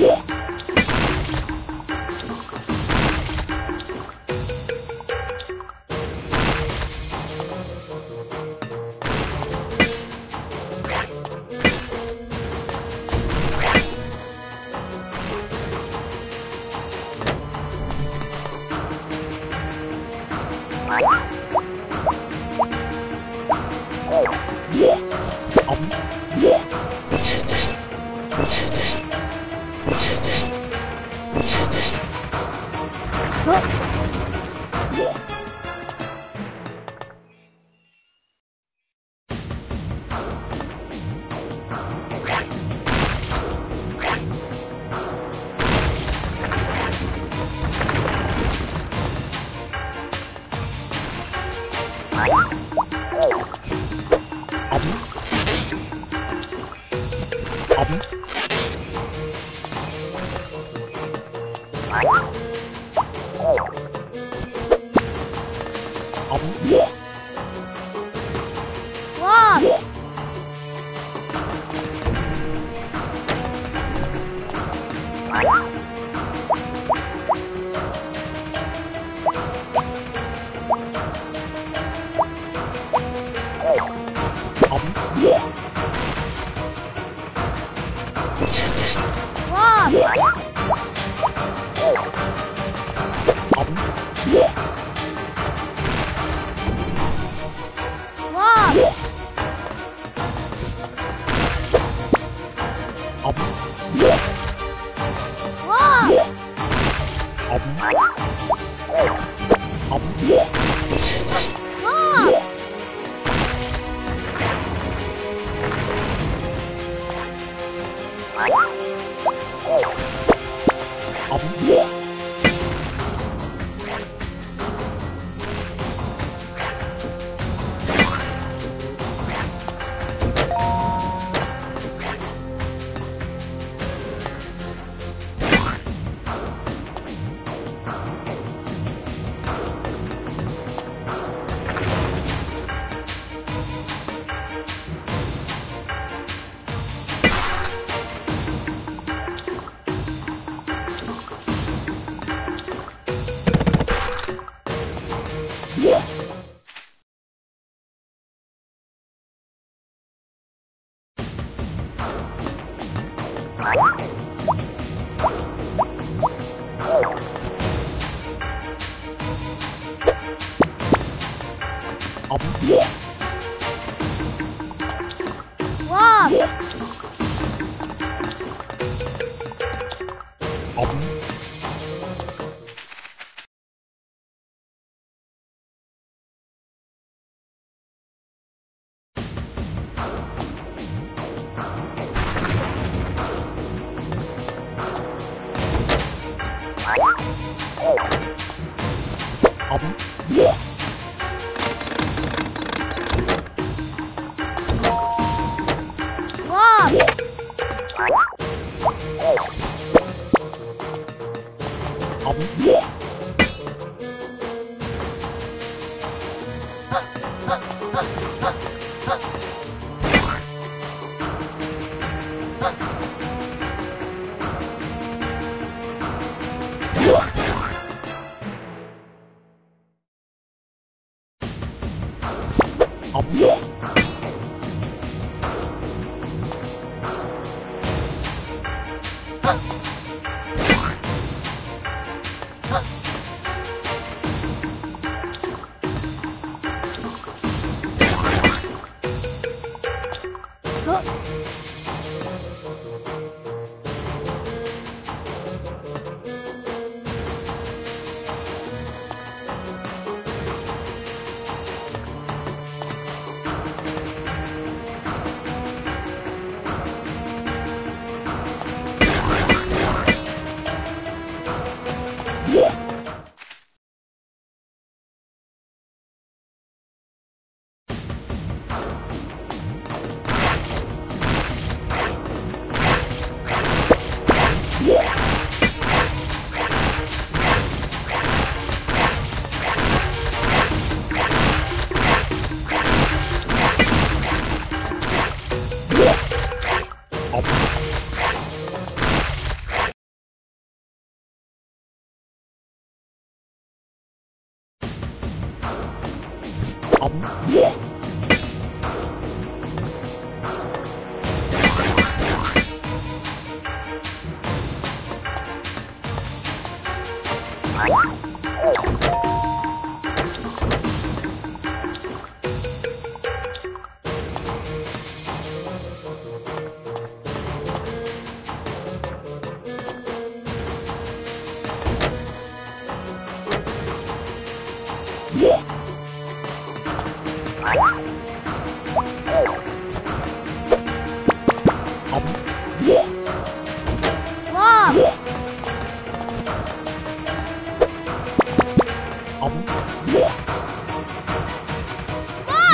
哇！哇！呃 Wop!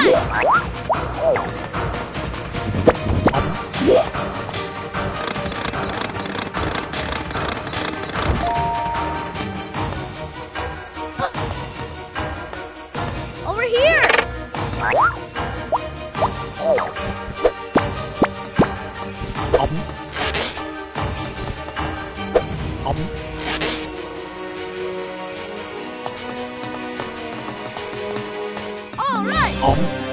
Yeah. 好。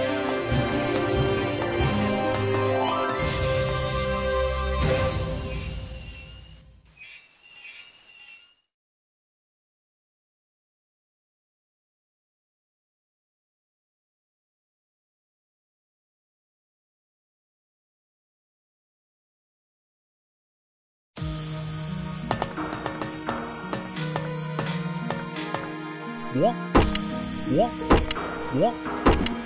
我，我，我。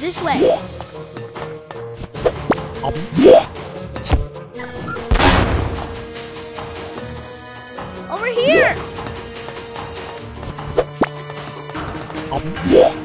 This way. Over here!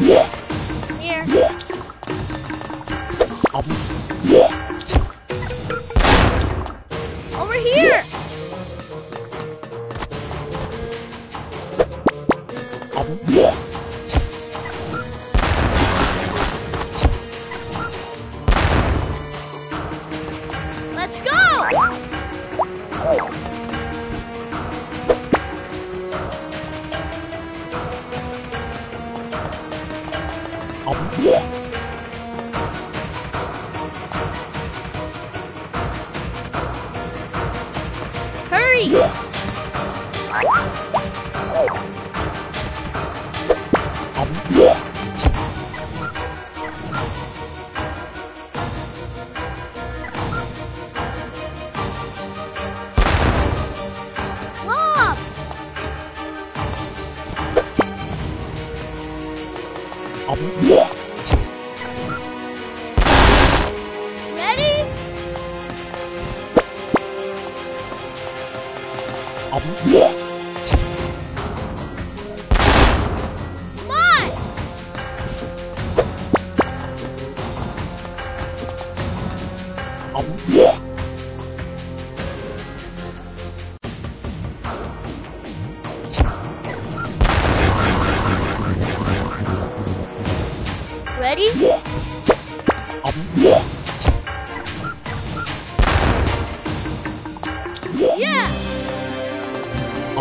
Yeah. Yeah.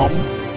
あ。